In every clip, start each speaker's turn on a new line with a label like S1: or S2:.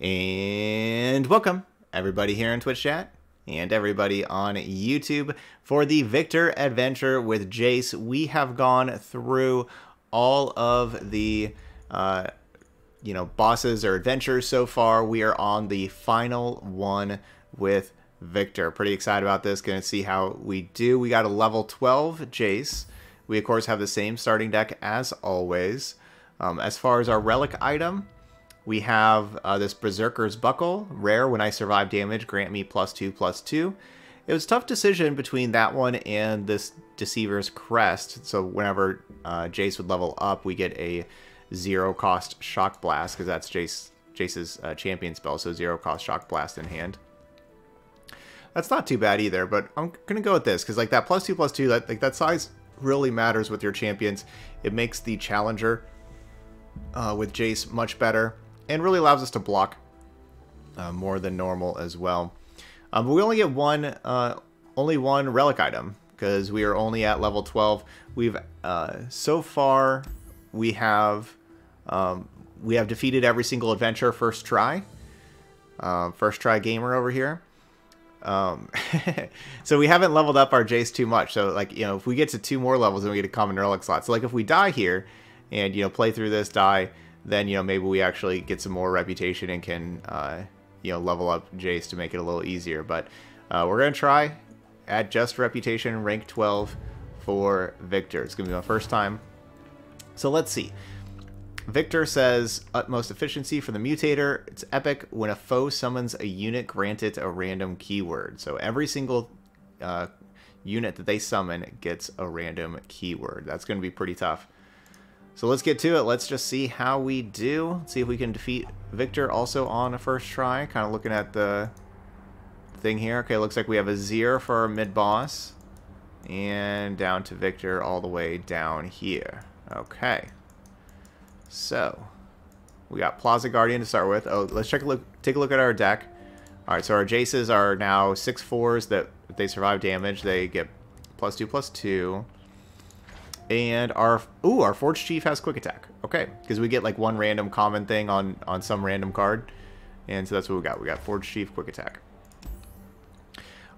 S1: And welcome, everybody here in Twitch chat and everybody on YouTube for the Viktor Adventure with Jayce. We have gone through all of the, uh, you know, bosses or adventures so far. We are on the final one with Viktor. Pretty excited about this. Going to see how we do. We got a level 12 Jayce. We, of course, have the same starting deck as always. Um, as far as our relic item, we have uh, this Berserker's Buckle, rare when I survive damage, grant me plus two, plus two. It was a tough decision between that one and this Deceiver's Crest. So whenever uh, Jayce would level up, we get a zero cost Shock Blast, because that's Jayce, Jayce's uh, champion spell, so zero cost Shock Blast in hand. That's not too bad either, but I'm gonna go with this, because like that plus two, plus two, that, like, that size really matters with your champions. It makes the challenger uh, with Jayce much better and really allows us to block uh, more than normal as well. Um, but we only get one, uh, only one relic item because we are only at level 12. We've uh, so far we have um, we have defeated every single adventure first try. Uh, first try gamer over here. Um, so we haven't leveled up our Jayce too much. So like you know if we get to two more levels, then we get a common relic slot. So like if we die here and you know play through this die then you know maybe we actually get some more reputation and can uh, you know level up Jayce to make it a little easier. But uh, we're gonna try at just reputation rank 12 for Viktor. It's gonna be my first time. So let's see. Viktor says utmost efficiency for the mutator. It's epic when a foe summons a unit, granted a random keyword. So every single uh, unit that they summon gets a random keyword. That's going to be pretty tough. So let's get to it. Let's just see how we do. Let's see if we can defeat Viktor also on a first try. Kind of looking at the thing here. Okay, looks like we have Azir for our mid-boss. And down to Viktor all the way down here. Okay. So, we got Plaza Guardian to start with. Oh, let's check a look, take a look at our deck. Alright, so our Jayces are now 6-4s that if they survive damage, they get plus 2, plus 2. And our ooh, our Forge Chief has quick attack. Okay, because we get like one random common thing on on some random card, and so that's what we got. We got Forge Chief quick attack.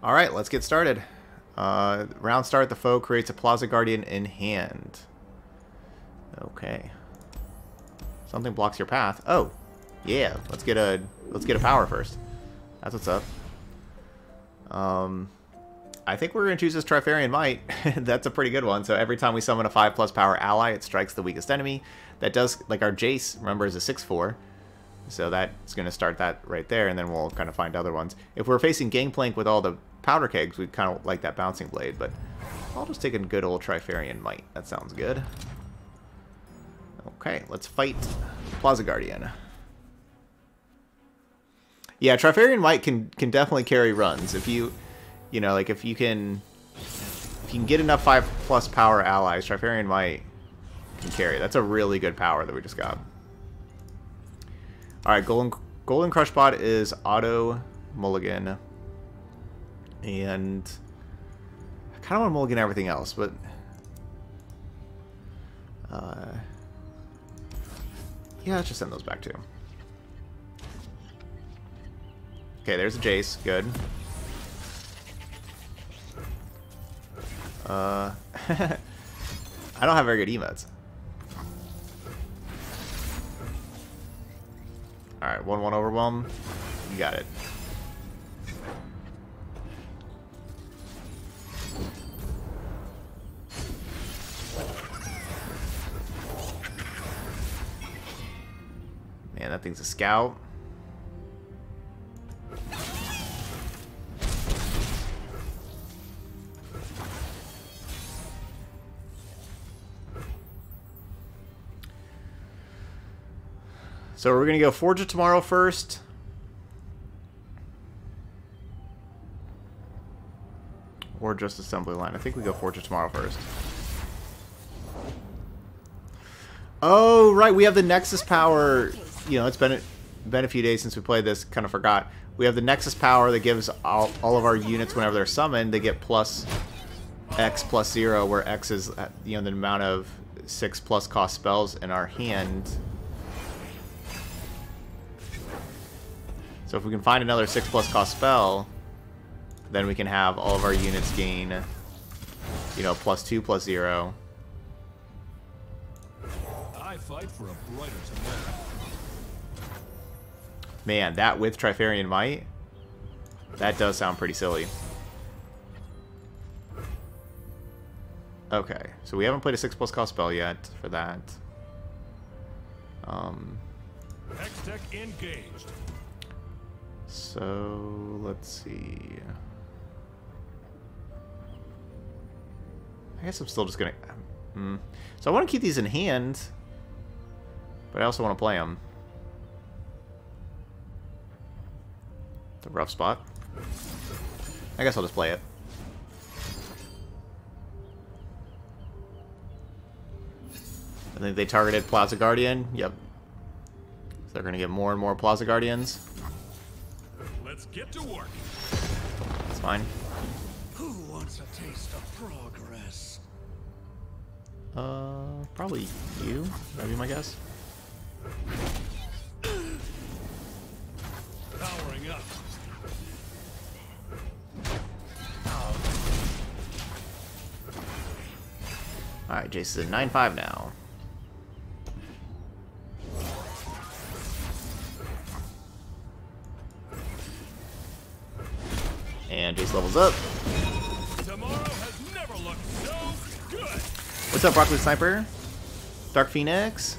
S1: All right, let's get started. Uh, round start, the foe creates a Plaza Guardian in hand. Okay. Something blocks your path. Oh, yeah. Let's get a let's get a power first. That's what's up. Um, I think we're going to choose this Trifarian Might. That's a pretty good one. So every time we summon a 5 plus power ally, it strikes the weakest enemy. That does, like our Jayce, remember, is a 6-4. So that's going to start that right there, and then we'll kind of find other ones. If we're facing Gangplank with all the powder kegs, we kind of like that Bouncing Blade, but I'll just take a good old Trifarian Might. That sounds good. Okay, let's fight Plaza Guardian. Yeah, Trifarian Might can, can definitely carry runs. If you you know, like if you can if you can get enough five plus power allies, Trifarian might can carry. That's a really good power that we just got. Alright, Golden Golden Crush Bot is auto mulligan. And I kinda want to mulligan everything else, but uh, yeah, let's just send those back too. Okay, there's a Jayce. Good. Uh, I don't have very good emotes. Alright, 1-1 overwhelm. You got it. Man, that thing's a scout. So we're going to go Forge of Tomorrow first. Or just Assembly Line. I think we go Forge of Tomorrow first. Oh, right. We have the Nexus power. You know, it's been a, been a few days since we played this. Kind of forgot. We have the Nexus power that gives all, all of our units, whenever they're summoned, they get plus X plus zero, where X is, you know, the amount of six plus cost spells in our hand So if we can find another 6 plus cost spell, then we can have all of our units gain, you know, plus 2, plus 0.
S2: I fight for a brighter tomorrow.
S1: Man, that with Trifarian Might, that does sound pretty silly. Okay, so we haven't played a 6 plus cost spell yet for that. Um,
S2: Hextech engaged.
S1: So, let's see. I guess I'm still just gonna... Hmm. So I want to keep these in hand, but I also want to play them. It's a rough spot. I guess I'll just play it. I think they targeted Plaza Guardian. Yep. So they're going to get more and more Plaza Guardians.
S2: Let's get to work.
S1: That's fine.
S3: Who wants a taste of progress?
S1: Uh, probably you. That'd be my guess.
S2: Powering up.
S1: Alright, Jason, 9-5 now. Levels up.
S2: Has never so good.
S1: What's up, Broccoli Sniper? Dark Phoenix?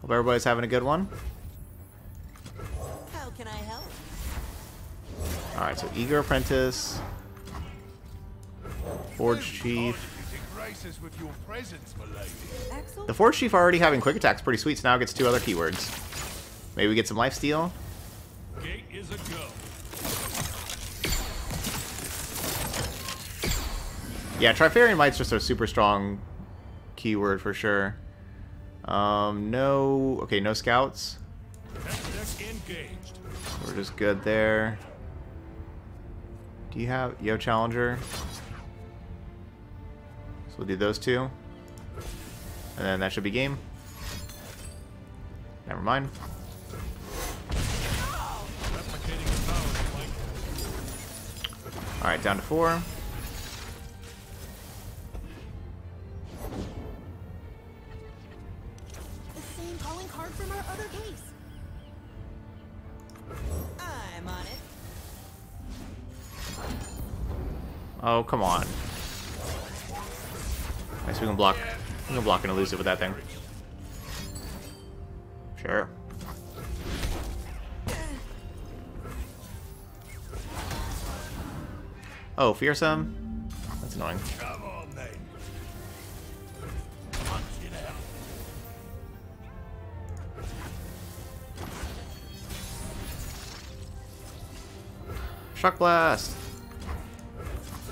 S1: Hope everybody's having a good one.
S4: How can I help?
S1: Alright, so Eager Apprentice, Forge Chief.
S3: You to grace us with your presence, my lady.
S1: The Forge Chief already having quick attacks pretty sweet, so now it gets two other keywords. Maybe we get some life steal.
S2: Gate is a go.
S1: Yeah, Trifarian Might's just a super strong keyword for sure. Um, no... Okay, no scouts. We're just good there. Do you have... Yo Challenger? So we'll do those two. And then that should be game. Never mind. Alright, down to four.
S4: The same calling card from our other case. I'm on.
S1: Oh, come on. Nice, we can block. We can block and elusive with that thing. Sure. Oh, fearsome? That's annoying.
S3: Come on, then. Punch it out.
S1: Shock blast!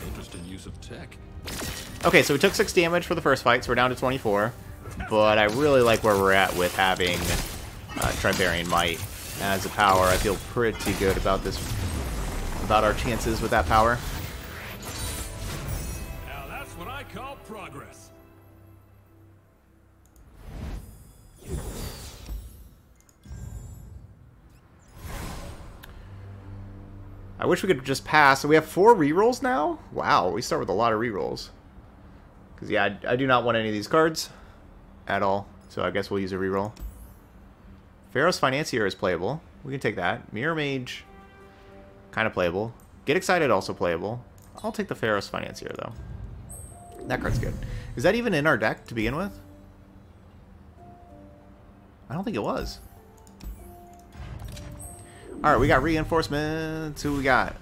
S2: Interesting use of tech.
S1: Okay, so we took 6 damage for the first fight, so we're down to 24. But I really like where we're at with having uh, Trifarian Might as a power. I feel pretty good about this, about our chances with that power.
S2: I
S1: wish we could just pass. So we have four rerolls now? Wow, we start with a lot of rerolls. Because, yeah, I, I do not want any of these cards at all. So I guess we'll use a reroll. Pharaoh's Financier is playable. We can take that. Mirror Mage, kind of playable. Get Excited, also playable. I'll take the Pharaoh's Financier, though. That card's good. Is that even in our deck to begin with? I don't think it was. Alright, we got reinforcements. Who we got?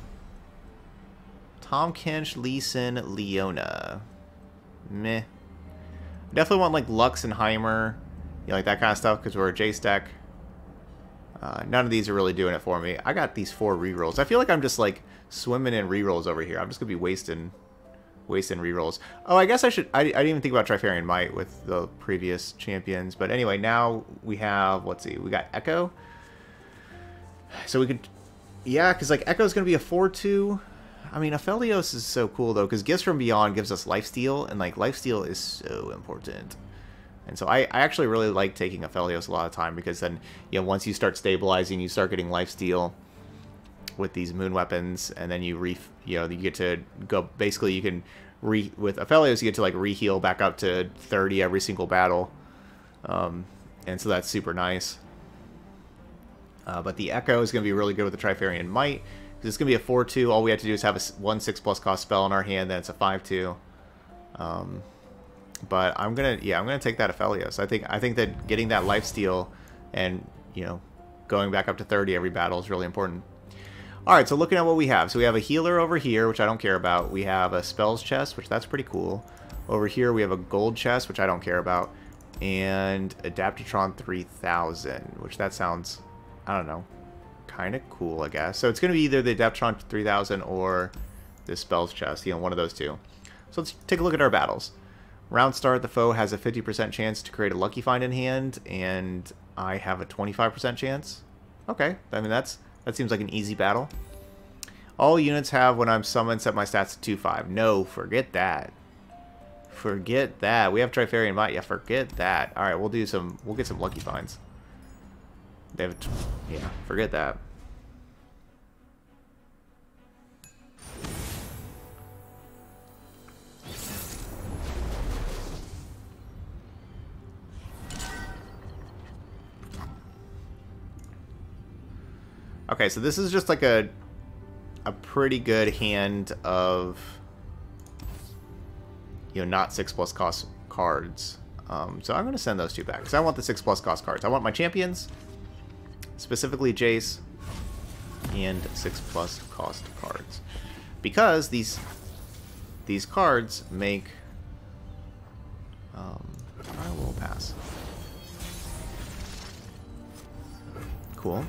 S1: Tahm Kench, Lee Sin, Leona. Meh. Definitely want like Lux and Heimer. You know, like that kind of stuff because we're a Jayce deck. Uh, none of these are really doing it for me. I got these four rerolls. I feel like I'm just like swimming in rerolls over here. I'm just gonna be wasting, wasting rerolls. Oh, I guess I should. I, I didn't even think about Trifarian Might with the previous champions. But anyway, now we have. Let's see. We got Echo. So we could, yeah, because like Echo's gonna be a four-two. I mean, Aphelios is so cool though, because Gifts from Beyond gives us lifesteal, and like lifesteal is so important. And so I, I actually really like taking Aphelios a lot of time because then, you know, once you start stabilizing, you start getting life steal with these moon weapons, and then you re, you know, you get to go. Basically, you can re with Aphelios, you get to like reheal back up to 30 every single battle, um, and so that's super nice. Uh, but the Echo is going to be really good with the Trifarian Might. Because it's going to be a 4-2. All we have to do is have a 1-6 plus cost spell in our hand, then it's a 5-2. Um, but I'm gonna, yeah, I'm gonna take that Aphelios. I think, I think that getting that life steal and you know, going back up to 30 every battle is really important. All right, so looking at what we have, so we have a healer over here, which I don't care about. We have a spells chest, which that's pretty cool. Over here, we have a gold chest, which I don't care about, and Adaptatron 3000, which that sounds, I don't know, kind of cool, I guess. So it's going to be either the Adaptatron 3000 or the spells chest, you know, one of those two. So let's take a look at our battles. Round start, the foe has a 50% chance to create a Lucky Find in hand, and I have a 25% chance. Okay, I mean, that's that seems like an easy battle. All units have, when I'm summoned, set my stats to 2-5. No, forget that. Forget that. We have Trifarian Might. Yeah, forget that. Alright, we'll do some, we'll get some Lucky Finds. They have, yeah, forget that. Okay, so this is just like a a pretty good hand of you know not six plus cost cards. Um, so I'm to send those two back because I want the six plus cost cards. I want my champions, specifically Jayce, and six plus cost cards because these these cards make. Um, I will pass. Cool.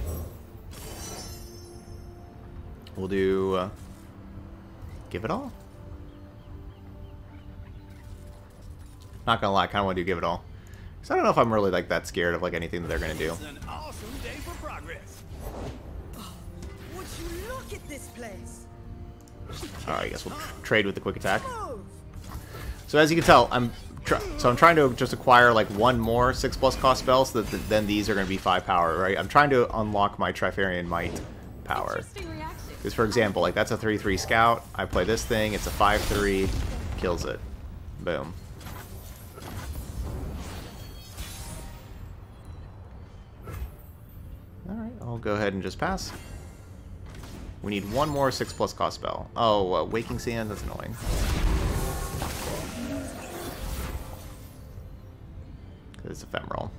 S1: We'll do... Uh, give it all? Not gonna lie, I kinda wanna do give it all. Because I don't know if I'm really like that scared of like anything that they're gonna do.
S3: Awesome
S1: Alright, I guess we'll tr trade with the quick attack. So as you can tell, I'm so I'm trying to just acquire like one more six plus cost spell, so that th then these are going to be five power, right? I'm trying to unlock my Trifarian Might power. Because for example, like that's a 3-3 scout. I play this thing, it's a 5-3, kills it. Boom. Alright, I'll go ahead and just pass. We need one more 6 plus cost spell. Oh, uh, Waking Sand, that's annoying. It's ephemeral.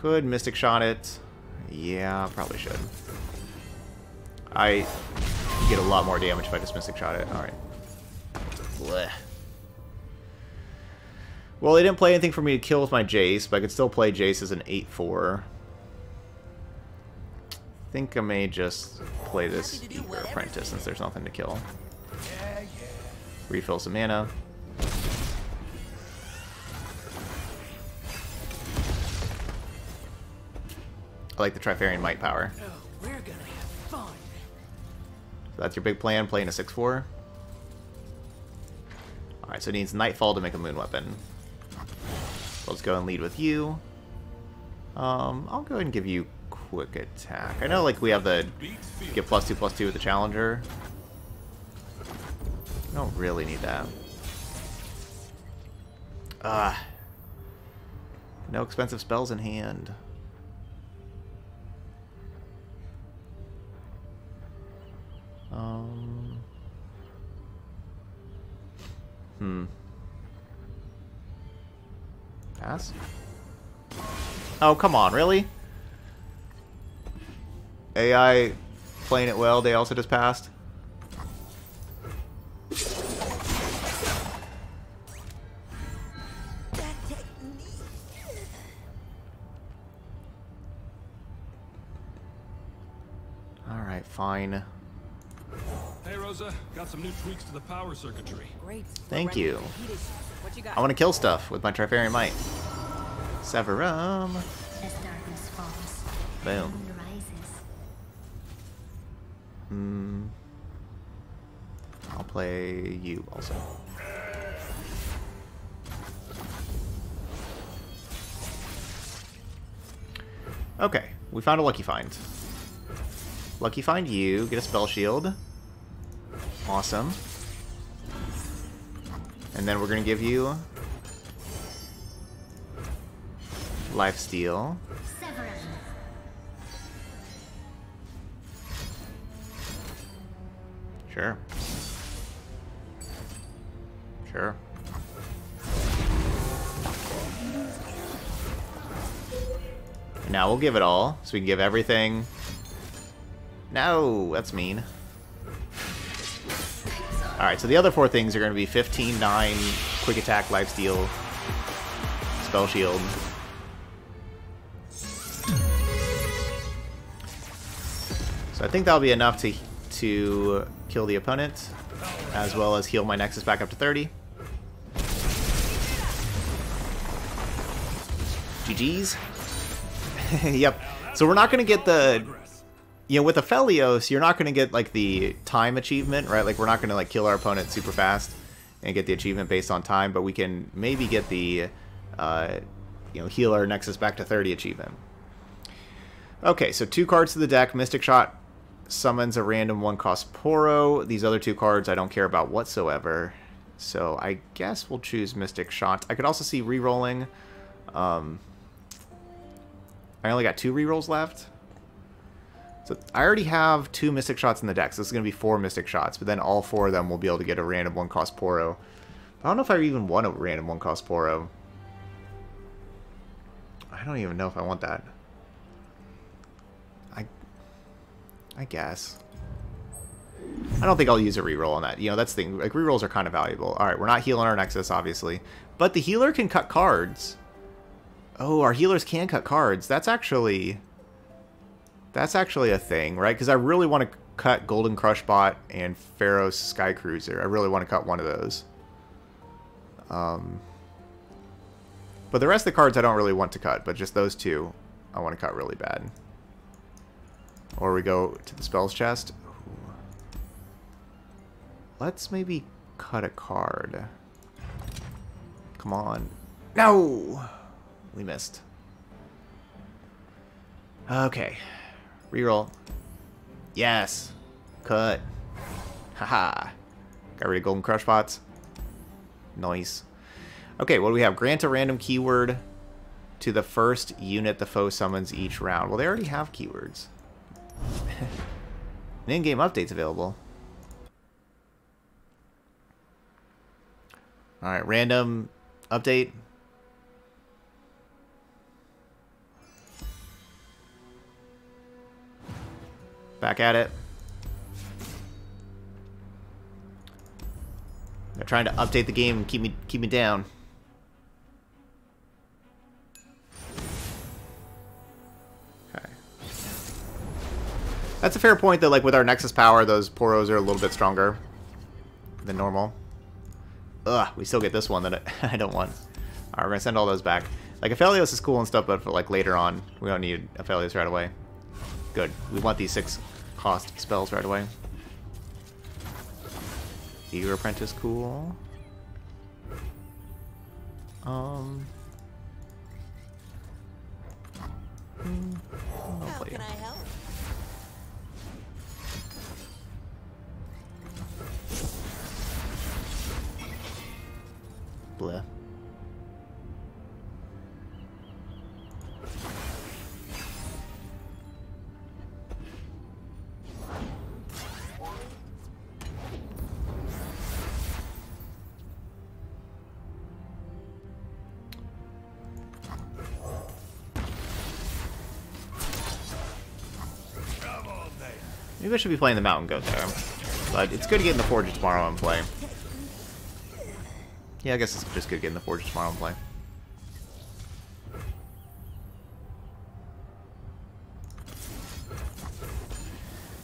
S1: Could Mystic Shot it. Yeah, probably should. I get a lot more damage if I just Mystic Shot it. Alright. Well, they didn't play anything for me to kill with my Jayce, but I could still play Jayce as an 8-4. I think I may just play this Eager Apprentice since there's nothing to kill. Refill some mana. I like the Trifarian Might power.
S3: Oh, we're gonna have fun.
S1: So that's your big plan, playing a 6-4. Alright, so it needs Nightfall to make a Moon Weapon. Let's go and lead with you. Um, I'll go ahead and give you Quick Attack. I know, like, we have the get plus 2 plus 2 with the Challenger. Don't really need that. Ah. No expensive spells in hand. Um. Hmm. Pass? Oh, come on, really? AI playing it well, they also just passed? Alright, fine.
S2: Hey, Rosa, got some new tweaks to the power circuitry.
S4: Great.
S1: Thank you.
S4: to compete issues. What you got?
S1: I want to kill stuff with my Trifarian Might. Severum.
S5: As darkness falls,
S1: Boom. play you also. Okay, we found a Lucky Find. Lucky Find you, get a Spell Shield. Awesome. And then we're going to give you Life Steal. Sure. Now we'll give it all, so we can give everything. No, that's mean. Alright, so the other four things are going to be 15, 9, quick attack, lifesteal, spell shield. So I think that'll be enough to to kill the opponent, as well as heal my Nexus back up to 30. GG's. yep. So we're not going to get the... You know, with Aphelios, you're not going to get, like, the time achievement, right? Like, we're not going to, like, kill our opponent super fast and get the achievement based on time, but we can maybe get the, uh, you know, heal our Nexus back to 30 achievement. Okay, so two cards to the deck. Mystic Shot summons a random one cost Poro. These other two cards I don't care about whatsoever. So I guess we'll choose Mystic Shot. I could also see re-rolling. Um, I only got two rerolls left. So I already have two Mystic Shots in the deck, so this is going to be four Mystic Shots, but then all four of them will be able to get a random one cost Poro. I don't know if I even want a random one cost Poro. I don't even know if I want that. I I guess. I don't think I'll use a reroll on that. You know, that's the thing. Like, rerolls are kind of valuable. Alright, we're not healing our Nexus, obviously. But the healer can cut cards. Oh, our healers can cut cards. That's actually... That's actually a thing, right? Because I really want to cut Golden Crush Bot and Pharaoh's Sky Cruiser. I really want to cut one of those. Um, but the rest of the cards I don't really want to cut, but just those two I want to cut really bad. Or we go to the spells chest. Ooh. Let's maybe cut a card. Come on. No! We missed. Okay. Reroll. Yes. Cut. Haha. Got rid of Golden Crush Bots. Nice. Okay, what do we have? Grant a random keyword to the first unit the foe summons each round. Well, they already have keywords. An in-game update's available. Alright, random update. Back at it. They're trying to update the game and keep me keep me down. Okay. That's a fair point, though. Like, with our Nexus power, those Poros are a little bit stronger than normal. Ugh, we still get this one that I, I don't want. Alright, we're gonna send all those back. Like, Aphelios is cool and stuff, but for, like, later on, we don't need Aphelios right away. Good. We want these six cost spells right away. Eager Apprentice, cool. Um... I'll
S4: How can. I help?
S1: Bleh. Maybe I should be playing the Mountain Goat there. But it's good to get in the Forge tomorrow and play. Yeah, I guess it's just good to get in the Forge tomorrow and play.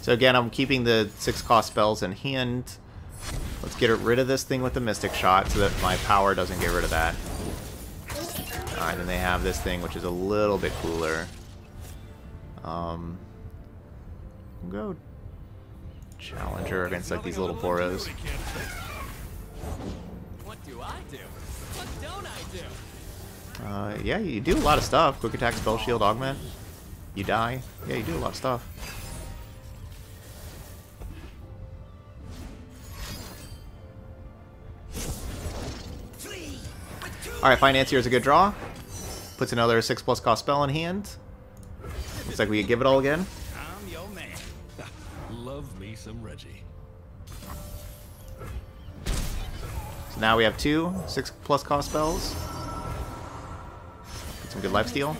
S1: So again, I'm keeping the six cost spells in hand. Let's get rid of this thing with the Mystic Shot so that my power doesn't get rid of that. Alright, then they have this thing, which is a little bit cooler. Um, go Challenger against like these little Poros.
S6: What do I do? What don't I do?
S1: Uh, yeah, you do a lot of stuff. Quick attack, spell shield, augment. You die? Yeah, you do a lot of stuff. Alright, Financier is a good draw. Puts another 6 plus cost spell in hand. Looks like we give it all again.
S2: Some Reggie.
S1: So now we have two 6 plus cost spells. Get some good life steal.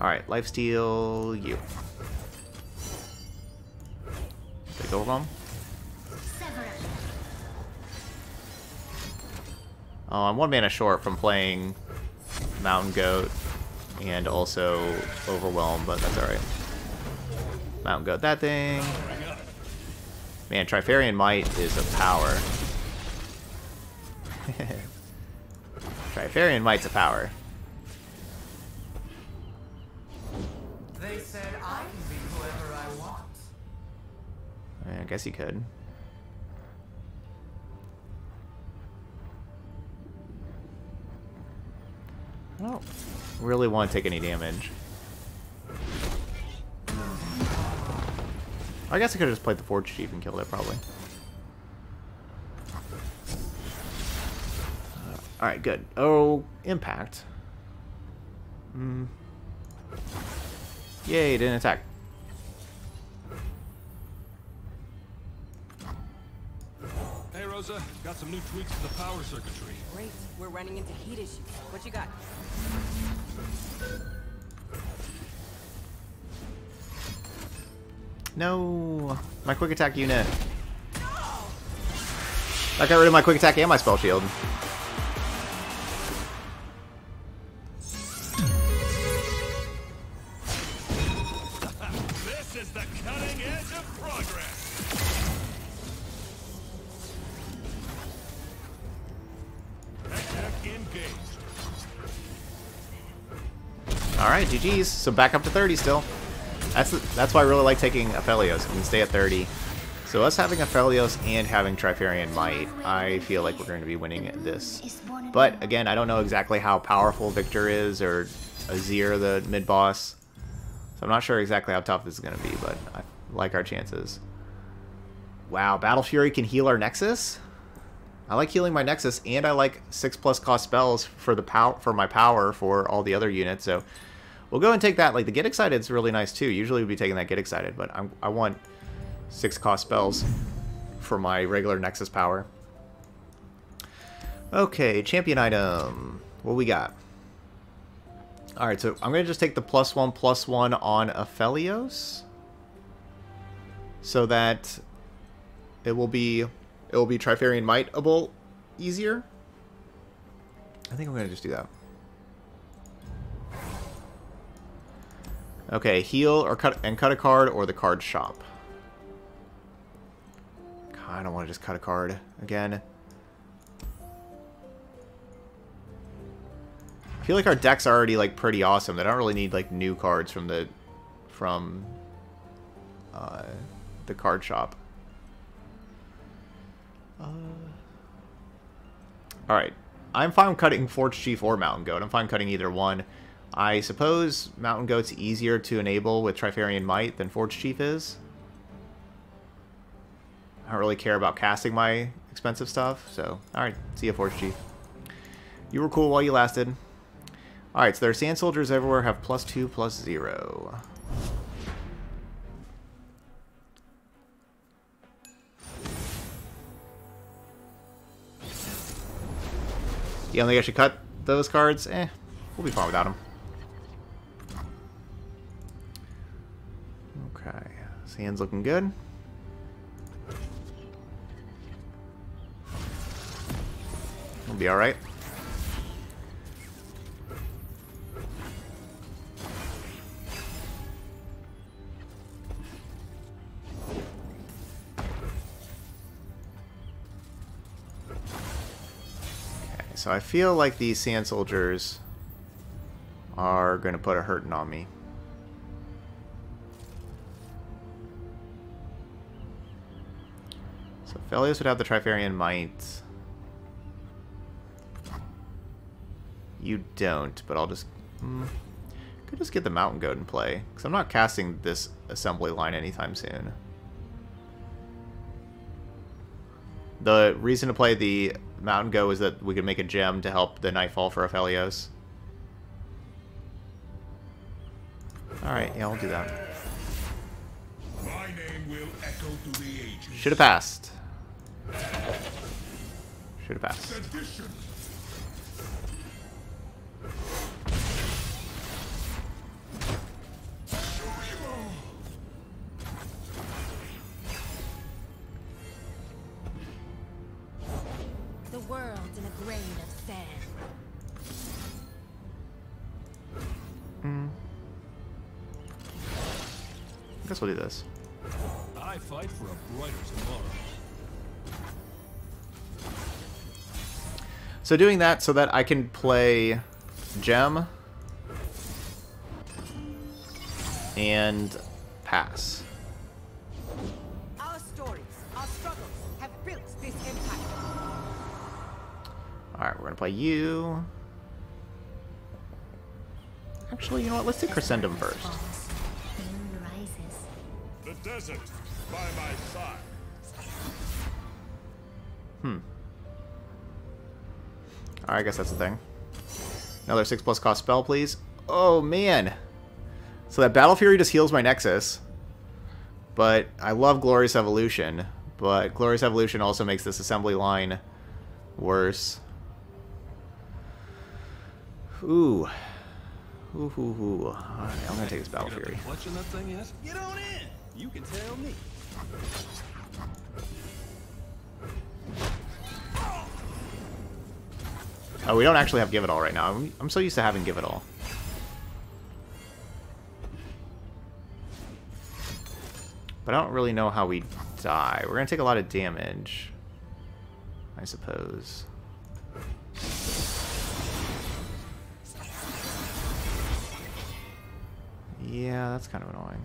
S1: Alright, life steal you. Take over them. Oh, I'm one mana short from playing Mountain Goat and also Overwhelm, but that's alright. Mountain Goat that thing. Man, Trifarian Might is a power. Trifarian Might's a power.
S7: They said I can be whoever I want.
S1: I guess he could. I don't really want to take any damage. I guess I could have just played the Forge Chief and killed it, probably. Alright, good. Oh, Impact. Hmm. Yay, didn't attack.
S2: Rosa. Got some new tweaks to the power circuitry.
S8: Great. We're running into heat issues. What you got?
S1: No, my quick attack unit. I got rid of my quick attack and my spell shield. GG's. So back up to 30 still. That's that's why I really like taking Aphelios. You can stay at 30. So us having Aphelios and having Trifarian Might, I feel like we're going to be winning this. But again, I don't know exactly how powerful Viktor is or Azir, the mid boss. So I'm not sure exactly how tough this is going to be, but I like our chances. Wow, Battle Fury can heal our Nexus? I like healing my Nexus, and I like 6 plus cost spells for the pow for my power for all the other units, so we'll go and take that. Like, the Get Excited is really nice, too. Usually we'd be taking that Get Excited, but I'm, I want 6 cost spells for my regular Nexus power. Okay, champion item. What we got? Alright, so I'm going to just take the plus one, plus one on Aphelios. So that it will be it will be Trifarian Mightable easier. I think I'm going to just do that. Okay, heal or cut and cut a card or the card shop. I don't want to just cut a card again. I feel like our deck's are already like pretty awesome. They don't really need like new cards from the from uh, the card shop. Uh, all right, I'm fine cutting Forge Chief or Mountain Goat. I'm fine cutting either one. I suppose Mountain Goat's easier to enable with Trifarian Might than Forge Chief is. I don't really care about casting my expensive stuff, so alright, see ya Forge Chief. You were cool while you lasted. Alright, so their Sand Soldiers everywhere have plus two, plus zero. You don't think I should cut those cards? Eh, we'll be fine without them. Sand's looking good. We'll be alright. So I feel like these sand soldiers are going to put a hurting on me. Felios would have the Trifarian Might. You don't, but I'll just... Mm, could just get the Mountain Goat in play, because I'm not casting this assembly line anytime soon. The reason to play the Mountain Goat is that we could make a gem to help the Nightfall for Aphelios. Alright, yeah, I'll do that. Should have passed. Should have passed.
S2: Sedition.
S5: The world in a grain of sand.
S1: I guess we'll do this.
S2: I fight for a brighter tomorrow.
S1: So doing that so that I can play Gem and pass.
S8: Our stories, our struggles have built this empire.
S1: Alright, we're gonna play you. Actually, you know what? Let's do Crescendum first.
S5: Falls. The moon rises.
S2: The desert by my side.
S1: Hmm. Alright, I guess that's the thing. Another 6 plus cost spell, please. Oh, man. So that Battle Fury just heals my Nexus. But I love Glorious Evolution. But Glorious Evolution also makes this assembly line worse. Ooh. Ooh, ooh, ooh. Alright, I'm gonna take this Battle Fury.
S2: that thing yet?
S3: Get on in.
S6: You can tell me.
S1: Oh, we don't actually have Give It All right now. I'm, I'm so used to having Give It All. But I don't really know how we die. We're going to take a lot of damage. I suppose. Yeah, that's kind of annoying.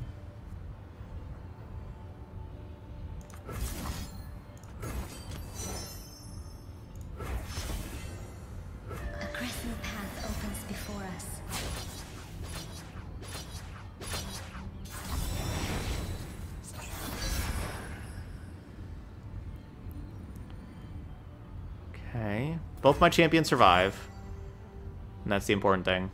S1: My champions survive. And that's the important thing.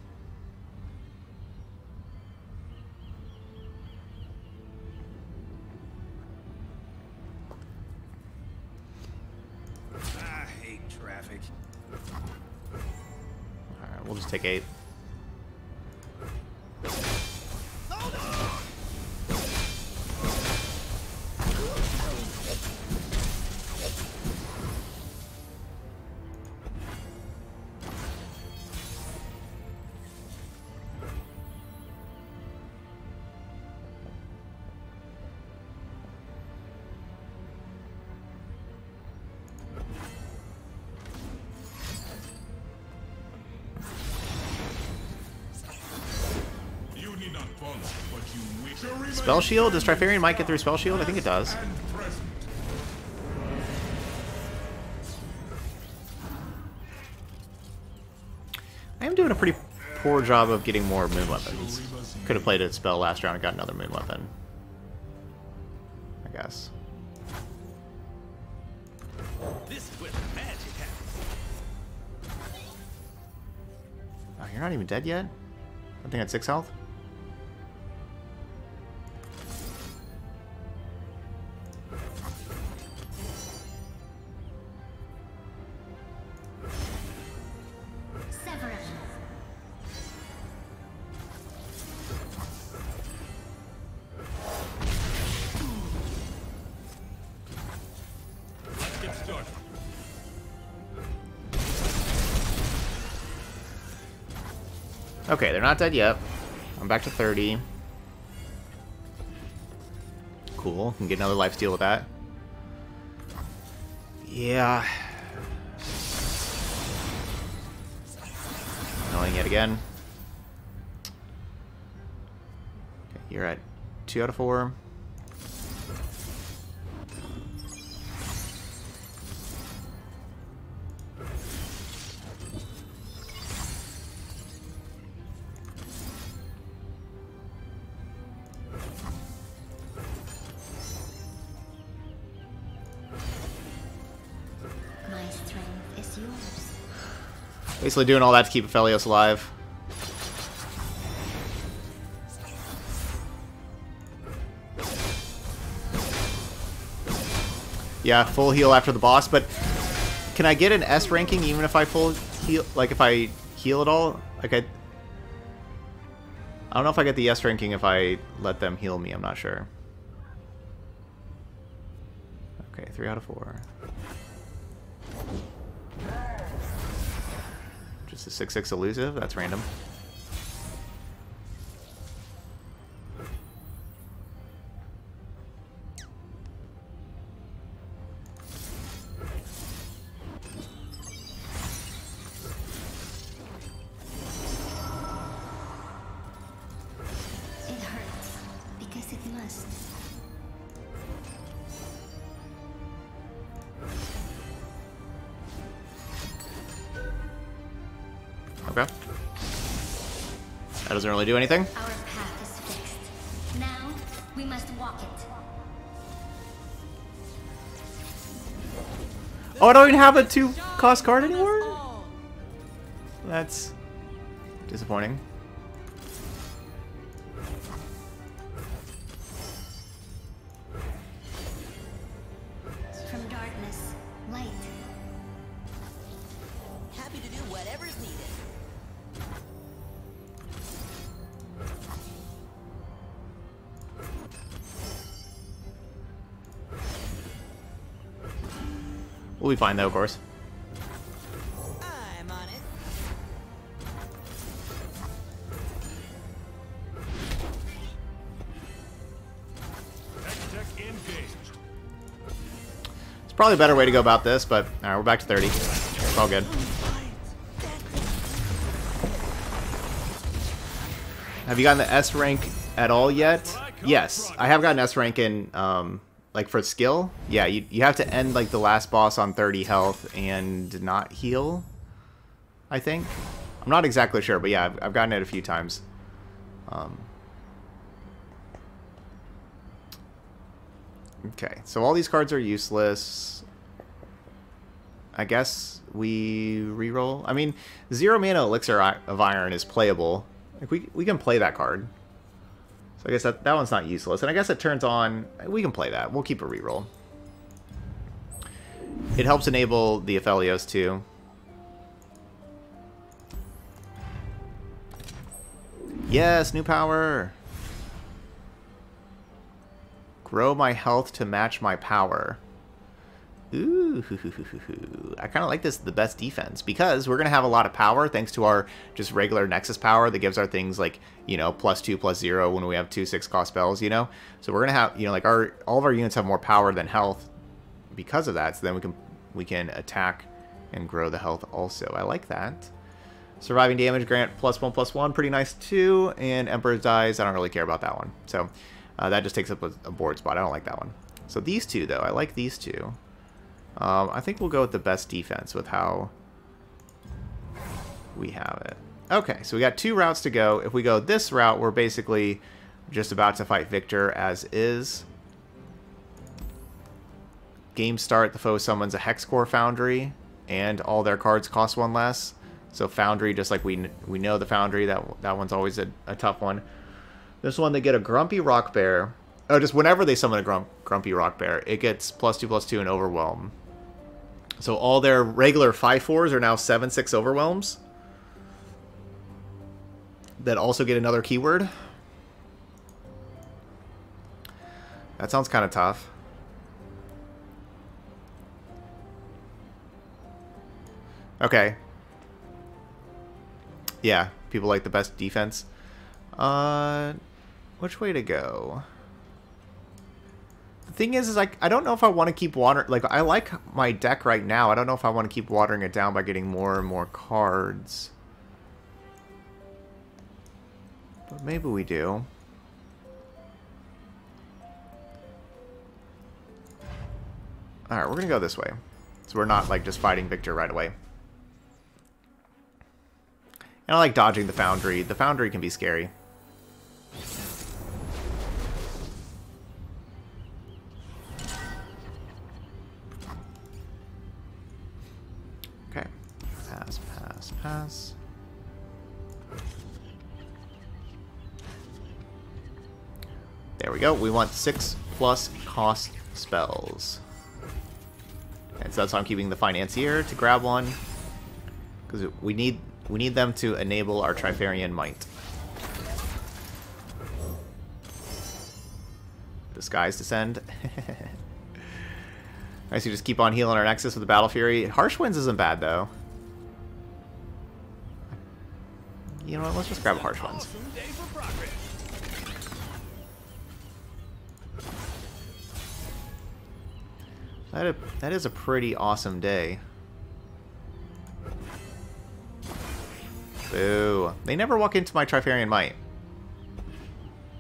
S1: Shield? Does Trifarian might get through Spell Shield? I think it does. I am doing a pretty poor job of getting more moon weapons. Could have played a spell last round and got another moon weapon. I guess.
S3: This is where the magic happens.
S1: Oh, you're not even dead yet? I think I at 6 health? Okay, they're not dead yet. I'm back to 30. Cool. Can get another life steal with that. Yeah. Annoying yet again. Okay, you're at 2 out of 4. Basically doing all that to keep Aphelios alive. Yeah, full heal after the boss, but can I get an S ranking even if I full heal, like if I heal at all? Like I, I don't know if I get the S ranking if I let them heal me, I'm not sure. Okay, three out of four. Just a 6-6 elusive, that's random. Doesn't really do anything.
S5: Our path is fixed. Now we must walk it.
S1: Oh, I don't even have a two cost card anymore? That's disappointing. We'll be fine though, of course.
S8: I'm on it.
S1: It's probably a better way to go about this, but alright, we're back to 30. It's all good. Have you gotten the S rank at all yet? Yes, I have gotten S rank in, um, like for skill. Yeah, you, you have to end like the last boss on 30 health and not heal, I think. I'm not exactly sure, but yeah, I've, I've gotten it a few times. Um, Okay, so all these cards are useless. I guess we reroll. I mean, zero mana elixir of iron is playable. Like we we can play that card. So I guess that that one's not useless. And I guess it turns on. We can play that. We'll keep a reroll. It helps enable the Aphelios too. Yes, new power. Grow my health to match my power. Ooh, I kind of like this the best defense because we're going to have a lot of power thanks to our just regular Nexus power that gives our things like, you know, plus two, plus zero when we have two six cost spells, you know? So we're going to have, you know, like our, all of our units have more power than health because of that. So then we can, we can attack and grow the health also. I like that. Surviving damage grant plus one, plus one, pretty nice too. And Emperor's Dais, I don't really care about that one. So uh, that just takes up a, a board spot. I don't like that one. So these two, though, I like these two. Um, I think we'll go with the best defense with how we have it. Okay, so we got two routes to go. If we go this route, we're basically just about to fight Viktor as is. Game start, the foe summons a Hexcore Foundry, and all their cards cost one less. So Foundry, just like we we know the Foundry, that that one's always a, a tough one. This one, they get a Grumpy Rock Bear. Oh, just whenever they summon a grump, Grumpy Rock Bear, it gets plus two, plus two, and Overwhelm. So all their regular 5-4s are now 7-6 Overwhelms. That also get another keyword. That sounds kind of tough. Okay. Yeah, people like the best defense. Uh, which way to go? The thing is, is like I don't know if I want to keep water. Like I like my deck right now. I don't know if I want to keep watering it down by getting more and more cards. But maybe we do. All right, we're gonna go this way, so we're not like just fighting Viktor right away. And I like dodging the Foundry. The Foundry can be scary. We want six plus cost spells. And so that's why I'm keeping the Financier to grab one. Because we need we need them to enable our Trifarian Might. Skies descend. nice, you just keep on healing our Nexus with the Battle Fury. Harsh Winds isn't bad, though. You know what, let's just grab Harsh Winds. That, is, that is a pretty awesome day. Boo. They never walk into my Trifarian Might.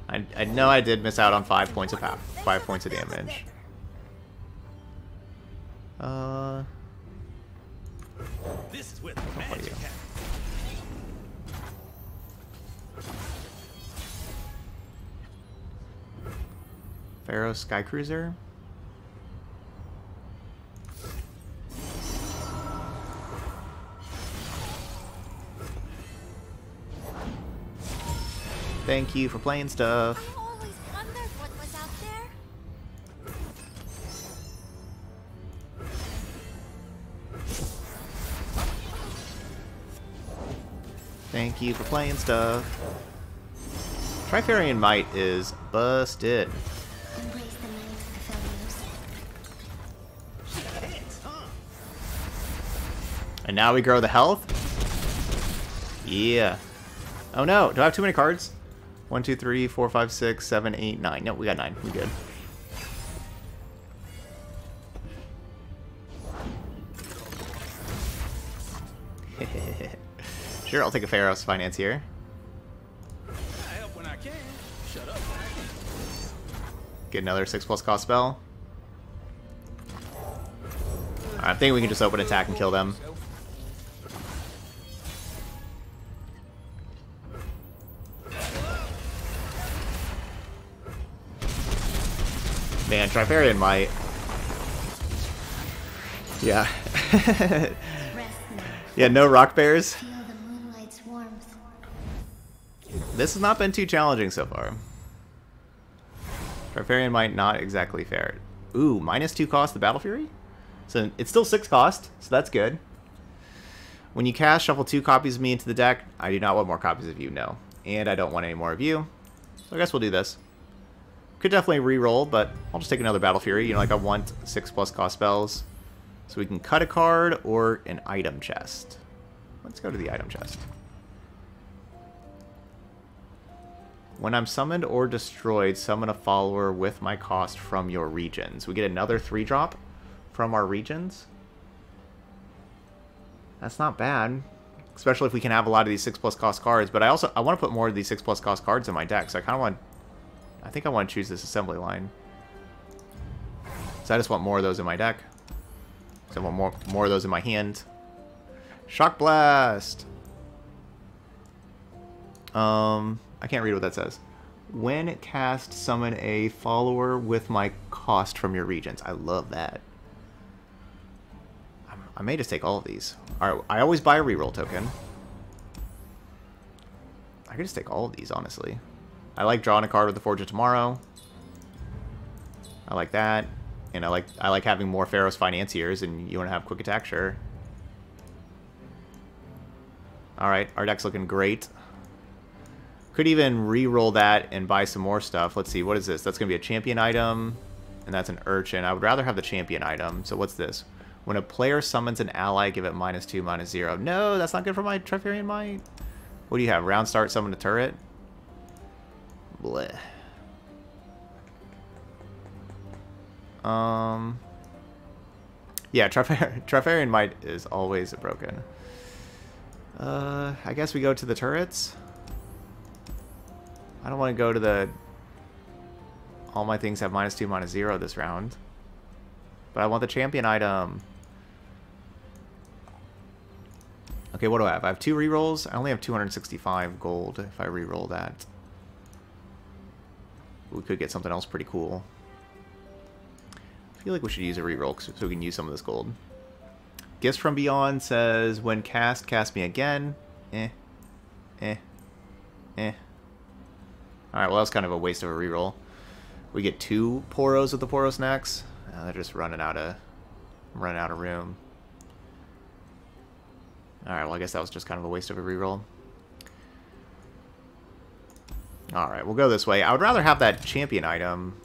S1: I, I know I did miss out on five points of power, five points of damage. Uh,
S3: This is where the magic
S1: you.
S3: happens.
S1: Pharaoh Sky Thank you for playing stuff.
S5: I always wondered what was out there.
S1: Thank you for playing stuff. Trifarian Might is busted.
S5: Embrace the night, fellows.
S3: Hits, huh?
S1: And now we grow the health? Yeah. Oh no, do I have too many cards? One, two, three, four, five, six, seven, eight, nine. No, we got nine. We good. sure, I'll take a Pharaoh's
S3: I can't.
S1: Get another 6 plus cost spell. Alright, I think we can just open attack and kill them. Trifarian might. Yeah. Yeah, no rock bears. This has not been too challenging so far. Trifarian might not exactly fair. Ooh, minus two cost the Battle Fury? So it's still six cost, so that's good. When you cast, shuffle two copies of me into the deck. I do not want more copies of you, no. And I don't want any more of you. So I guess we'll do this. Could definitely re-roll, but I'll just take another Battle Fury. You know, like I want six plus cost spells. So we can cut a card or an item chest. Let's go to the item chest. When I'm summoned or destroyed, summon a follower with my cost from your regions. We get another 3-drop from our regions. That's not bad. Especially if we can have a lot of these 6 plus cost cards. But I also I want to put more of these 6 plus cost cards in my deck. So I kind of want... I think I want to choose this assembly line. So I just want more of those in my deck. So I want more, more of those in my hand. Shock Blast! Um, I can't read what that says. When cast, summon a follower with my cost from your regions. I love that. I may just take all of these. Alright, I always buy a reroll token. I could just take all of these, honestly. I like drawing a card with the Forge of Tomorrow. I like that. And I like I like having more Ferros Financiers, and you want to have quick attack, sure. Alright, our deck's looking great. Could even re-roll that and buy some more stuff. Let's see, what is this? That's going to be a champion item, and that's an urchin. I would rather have the champion item. So what's this? When a player summons an ally, give it minus two, minus zero. No, that's not good for my Trifarian Might. What do you have? Round start, summon a turret? Bleh. Um... Yeah, Trifar Trifarian Might is always broken. Uh, I guess we go to the turrets. I don't want to go to the... All my things have minus two, minus zero this round. But I want the champion item. Okay, what do I have? I have two rerolls. I only have 265 gold if I reroll that. We could get something else pretty cool. I feel like we should use a reroll so we can use some of this gold. Gifts from Beyond says, when cast, cast me again. Eh. Eh. Eh. Alright, well that was kind of a waste of a reroll. We get two Poros with the Poro snacks. Uh, they're just running out of running out of room. Alright, well I guess that was just kind of a waste of a reroll. Alright, we'll go this way. I would rather have that champion item.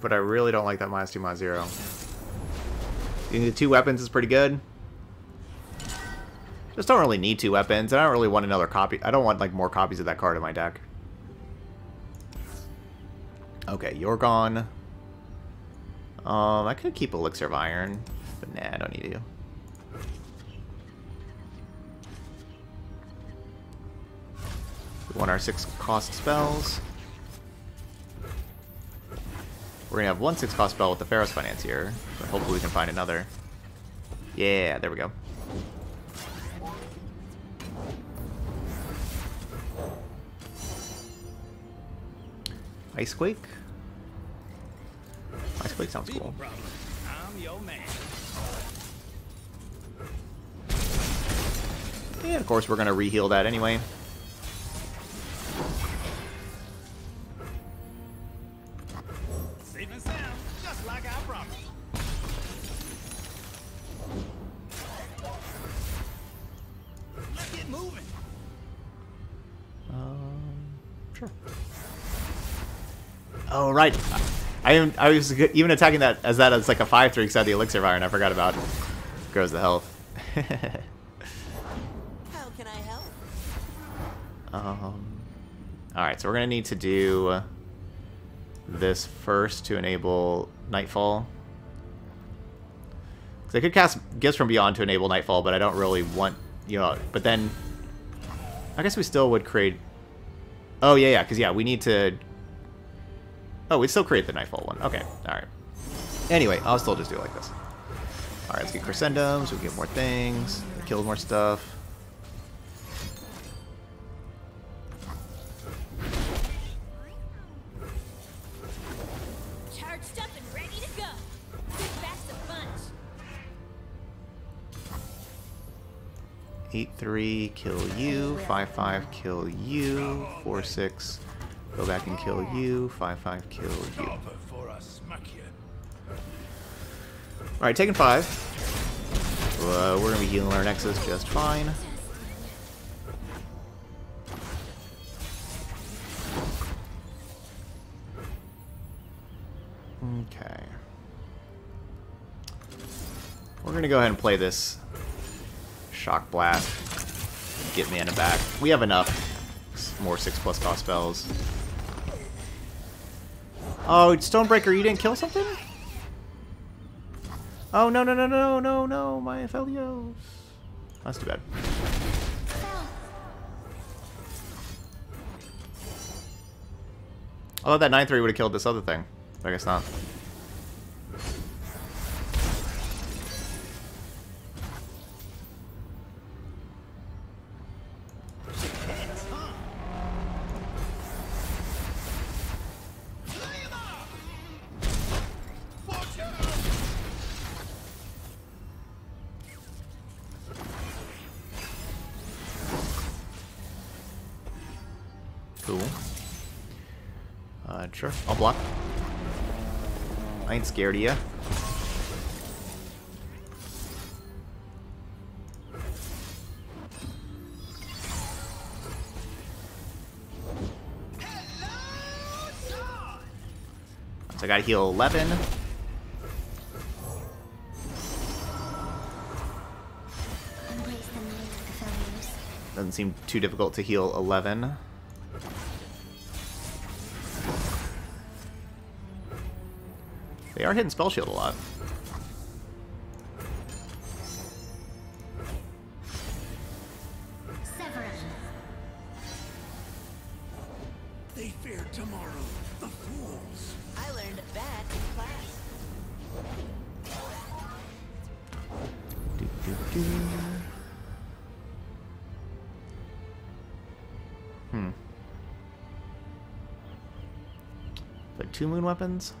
S1: But I really don't like that minus 2, minus 0. The two weapons is pretty good. Just don't really need two weapons. And I don't really want another copy. I don't want like more copies of that card in my deck. Okay, you're gone. Um, I could keep Elixir of Iron, but nah, I don't need to. Want our six cost spells. We're gonna have one six cost spell with the Ferros Financier, but hopefully we can find another. Yeah, there we go. Icequake? Icequake sounds cool. And of course we're gonna reheal that anyway.
S3: Just like I promised. Let's get moving.
S1: Um, sure. Oh right, I am. I was even attacking that as that as like a five three because I had the elixir of iron. I forgot about grows the health.
S8: How can I help?
S1: um, all right, so we're gonna need to do this first to enable nightfall. Because I could cast gifts from beyond to enable nightfall, but I don't really want you know. But then, I guess we still would create. Oh yeah, yeah, because yeah, we need to. Oh, we still create the nightfall one. Okay, all right. Anyway, I'll still just do it like this. All right, let's get Crescendums. We get more things. Kill more stuff. Eight three, kill you. Five five, kill you. Four six, go back and kill you. Five five, kill you. All right, taking five. Uh, we're gonna be healing our nexus just fine. Okay. We're gonna go ahead and play this shock blast. Get mana back. We have enough more six plus cost spells. Oh, Stonebreaker, you didn't kill something? Oh no no no no no no my Aphelios. That's too bad. I thought that 9-3 would have killed this other thing. I guess not. Scared of ya. So I gotta heal 11.
S5: Embrace the night of the failures.
S1: Doesn't seem too difficult to heal 11. Are hitting Spell Shield a lot.
S2: They fear tomorrow. The fools.
S8: I learned that in class.
S1: Do, do, do. Hmm. Like two moon weapons?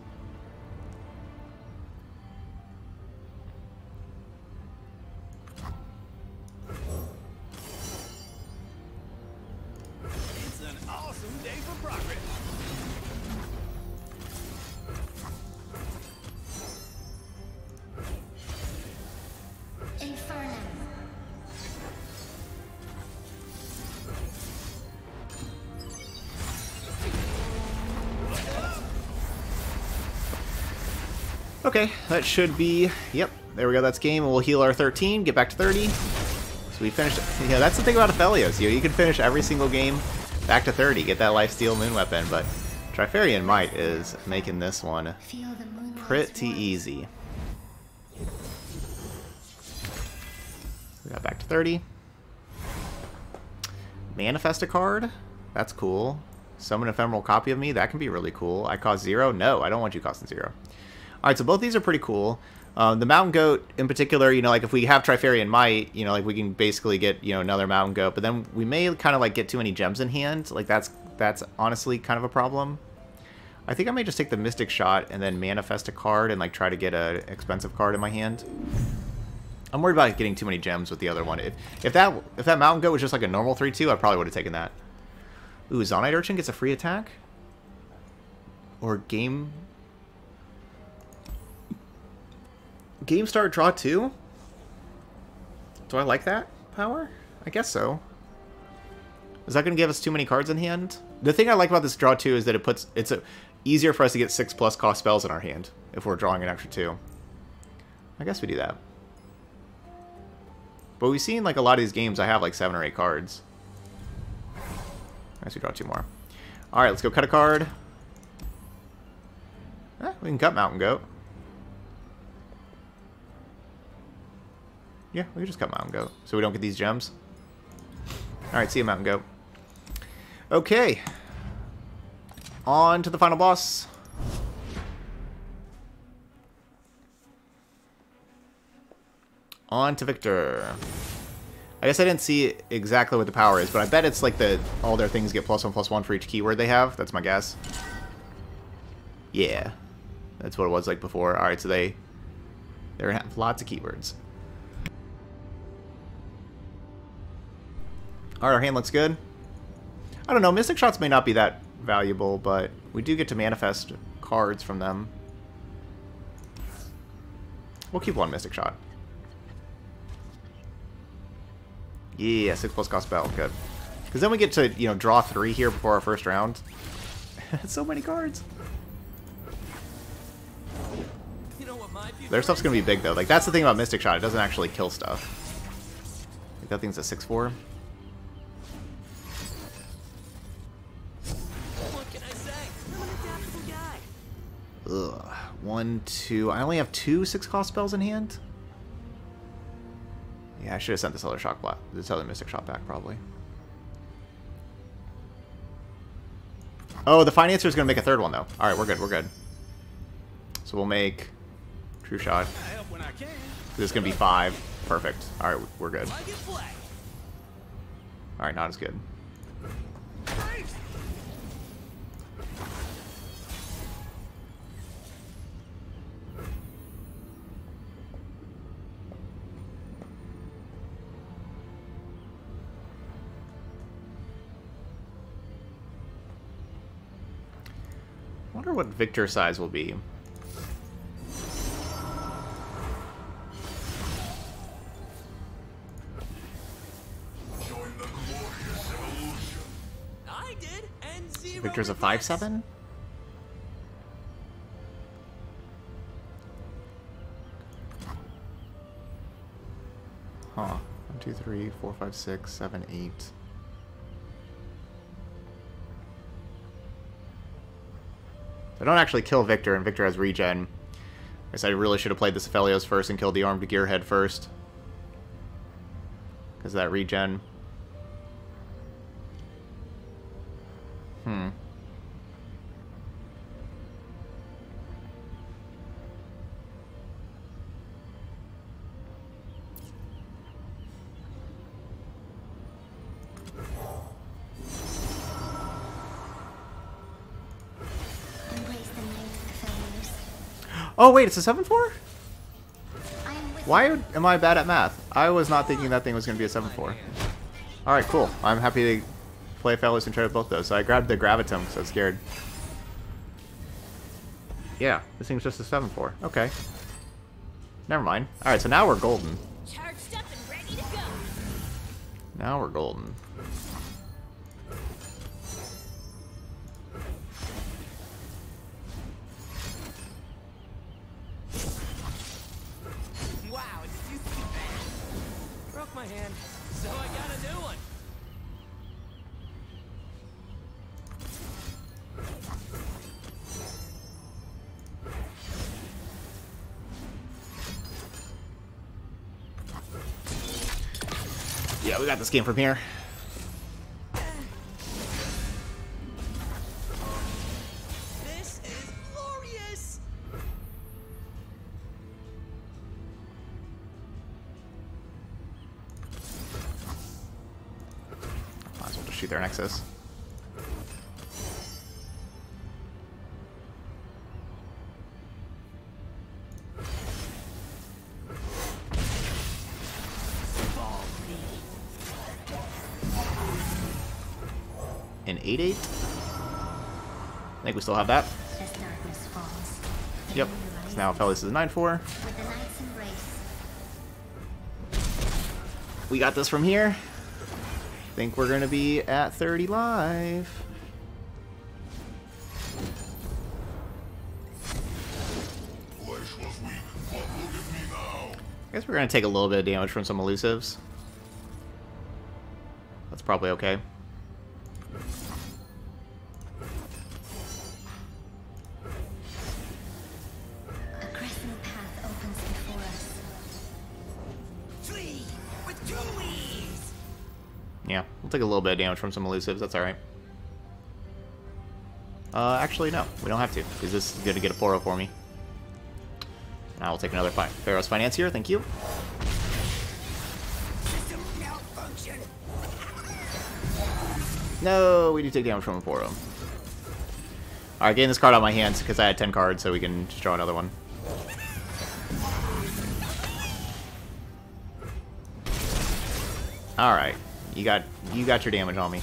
S1: an awesome day for progress. Inferno. Okay, that should be... Yep, there we go, that's game. We'll heal our 13, get back to 30. So we finished... Yeah, that's the thing about Aphelios. You, know, you can finish every single game back to 30, get that lifesteal moon weapon, but Trifarian Might is making this one
S5: Feel the moonlight's
S1: pretty easy. We got back to 30. Manifest a card? That's cool. Summon ephemeral copy of me? That can be really cool. I cost zero? No, I don't want you costing zero. Alright, so both these are pretty cool. Um, the Mountain Goat, in particular, you know, like if we have Trifarian Might, you know, like we can basically get, you know, another Mountain Goat, but then we may kind of like get too many gems in hand. Like that's that's honestly kind of a problem. I think I may just take the Mystic Shot and then manifest a card and like try to get a expensive card in my hand. I'm worried about getting too many gems with the other one. If if that if that Mountain Goat was just like a normal 3-2, I probably would have taken that. Ooh, Zaunite Urchin gets a free attack? Or game... Game start draw 2? Do I like that power? I guess so. Is that going to give us too many cards in hand? The thing I like about this draw 2 is that it puts... It's a, easier for us to get 6 plus cost spells in our hand if we're drawing an extra 2. I guess we do that. But we've seen like a lot of these games I have like 7 or 8 cards. I guess we draw two more. Alright, let's go cut a card. Eh, we can cut Mountain Goat. Yeah, we just cut Mountain Goat. So we don't get these gems. Alright, see you, Mountain Goat. Okay. On to the final boss. On to Viktor. I guess I didn't see exactly what the power is, but I bet it's like the all their things get plus one plus one for each keyword they have. That's my guess. Yeah. That's what it was like before. Alright, so they they have lots of keywords. Alright, our hand looks good. I don't know, Mystic Shots may not be that valuable, but we do get to manifest cards from them. We'll keep one Mystic Shot. Yeah, six plus cost spell, good. Because then we get to, you know, draw three here before our first round. so many cards. Their stuff's gonna be big though. Like that's the thing about Mystic Shot, it doesn't actually kill stuff. Like that thing's a 6-4. Ugh. One, two. I only have two six cost spells in hand. Yeah, I should have sent this other shock black, this other mystic shot back probably. Oh, the financier is gonna make a third one though. All right, we're good. We're good. So we'll make true shot. This is gonna be five. Perfect. All right, we're good. All right, not as good. Wonder what Viktor size will be.
S3: I did, and zero.
S1: Viktor's a 5-7? Huh. 1, 2, 3, 4, 5, 6, 7, 8. I don't actually kill Viktor, and Viktor has regen. I guess I really should have played the Aphelios first and killed the armed gearhead first. Because that regen. Oh, wait, it's a 7-4?
S5: I am with
S1: Why am I bad at math? I was not thinking that thing was going to be a 7-4. Alright, cool. I'm happy to play Fellows and try with both those. So I grabbed the Gravitum because I was scared. Yeah, this thing's just a 7-4. Okay. Never mind. Alright, so now we're golden.
S5: Charged up and ready to go.
S1: Now we're golden.
S6: Hand, so I got a new one.
S1: Yeah, we got this game from here. As well just shoot their Nexus. An 8-8? I think we still have that.
S5: As darkness falls. the
S1: Yep. So now Felix is a 9-4.
S5: With the night's embrace.
S1: We got this from here. Think we're gonna be at 30 live. I guess we're gonna take a little bit of damage from some elusives. That's probably okay. Take a little bit of damage from some elusives. That's alright. Uh, actually, no. We don't have to, because this is going to get a Poro for me. And I will take another fight. Ferros Financier, thank you. No, we do take damage from a Poro. Alright, getting this card out of my hands, because I had 10 cards, so we can just draw another one. Alright. You got you got your damage on me.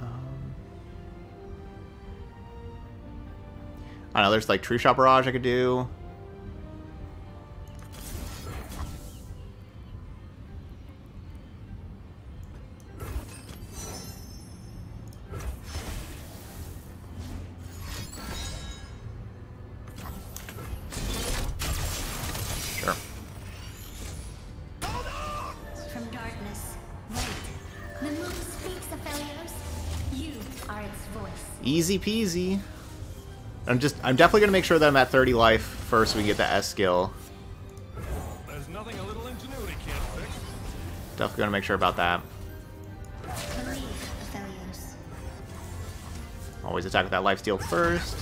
S1: Um, I don't know, there's like True Shot Barrage I could do. Easy peasy. I'm just, I'm definitely gonna make sure that I'm at 30 life first so we can get the S skill.
S2: There's nothing a little ingenuity can't fix.
S1: Definitely gonna make sure about that. Always attack with that life steal first.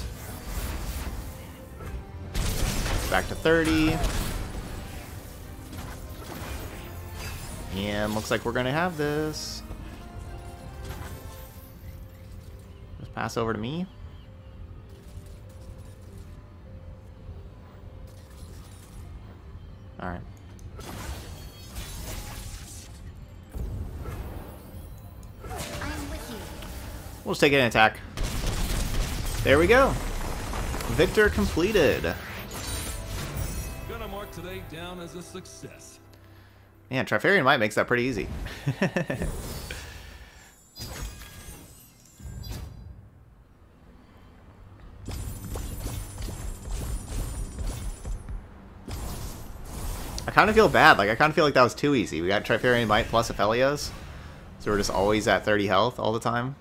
S1: Back to 30. And looks like we're gonna have this. Pass over to me. Alright.
S5: I am with you.
S1: We'll just take an attack. There we go. Viktor completed.
S2: Gonna mark today down as a success.
S1: Man, Trifarian Might makes that pretty easy. kind of feel bad. Like, I kind of feel like that was too easy. We got Trifarian Might plus Aphelios. So we're just always at 30 health all the time.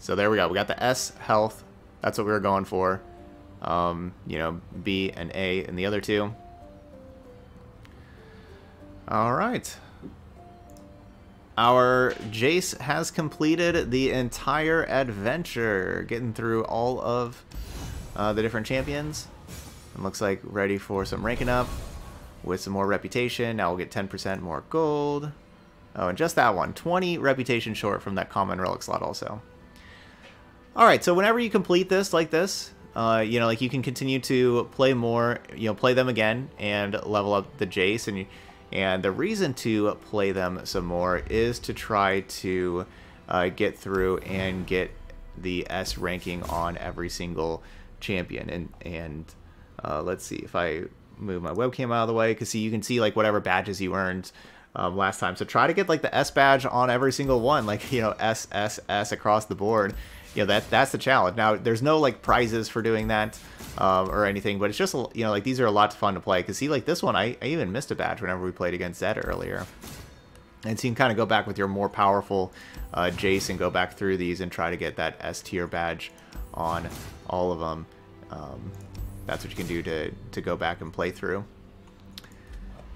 S1: So there we go. We got the S health. That's what we were going for. Um, you know, B and A and the other two. All right. Our Jayce has completed the entire adventure, getting through all of uh, the different champions. And looks like ready for some ranking up with some more reputation. Now we'll get 10% more gold. Oh, and just that one. 20 reputation short from that common relic slot also. Alright, so whenever you complete this like this, uh, you know, like you can continue to play more, you know, play them again and level up the Jayce. And, and the reason to play them some more is to try to uh, get through and get the S ranking on every single champion. And, and uh, let's see if I move my webcam out of the way, because see, you can see like whatever badges you earned um, last time. So try to get like the S badge on every single one, like you know S S S across the board, you know that that's the challenge. Now there's no like prizes for doing that um, or anything, but it's just you know like these are a lot of fun to play. Cause see like this one, I, I even missed a badge whenever we played against Zed earlier. And so you can kind of go back with your more powerful uh, Jayce and go back through these and try to get that S tier badge on all of them. Um, that's what you can do to, to go back and play through.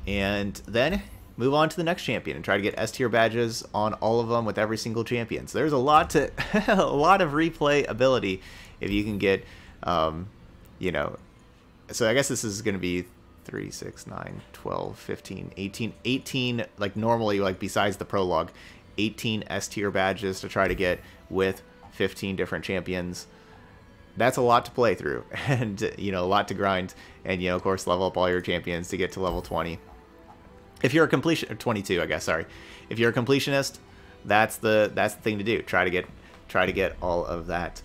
S1: And then move on to the next champion and try to get S tier badges on all of them with every single champion. So there's a lot to a lot of replay ability if you can get, um, you know. So I guess this is going to be 3, 6, 9, 12, 15, 18, 18, like normally, like besides the prologue, 18 S tier badges to try to get with 15 different champions. That's a lot to play through and, you know, a lot to grind and, you know, of course, level up all your champions to get to level 20. If you're a completion, 22, I guess, sorry. If you're a completionist, that's the that's the thing to do. Try to get try to get all of that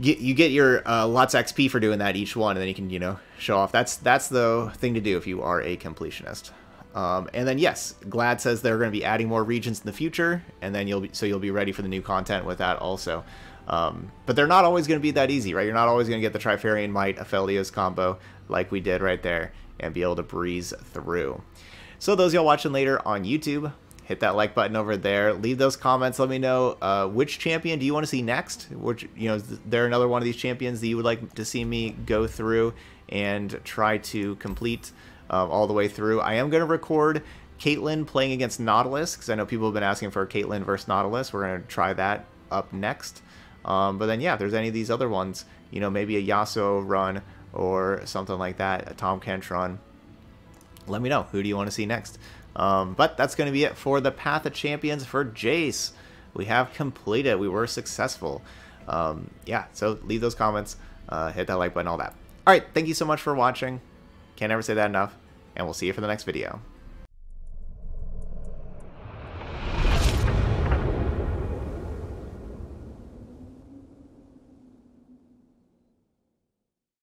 S1: get, you get your uh, lots XP for doing that each one, and then you can you know show off. That's that's the thing to do if you are a completionist. Um, and then yes, Glad says they're going to be adding more regions in the future, and then you'll be so you'll be ready for the new content with that also. Um, but they're not always going to be that easy, right? You're not always going to get the Trifarian Might Aphelios combo like we did right there and be able to breeze through. So those y'all watching later on YouTube, hit that like button over there. Leave those comments. Let me know uh, which champion do you want to see next. Which you know, there another one of these champions that you would like to see me go through and try to complete uh, all the way through? I am going to record Caitlyn playing against Nautilus because I know people have been asking for Caitlyn versus Nautilus. We're going to try that up next. Um, but then yeah, if there's any of these other ones, you know, maybe a Yasuo run or something like that, a Tahm Kench run. Let me know. Who do you want to see next? Um, but that's going to be it for the Path of Champions for Jayce. We have completed. We were successful. Um, yeah, so leave those comments, uh, hit that like button, all that. All right, thank you so much for watching. Can't ever say that enough, and we'll see you for the next video.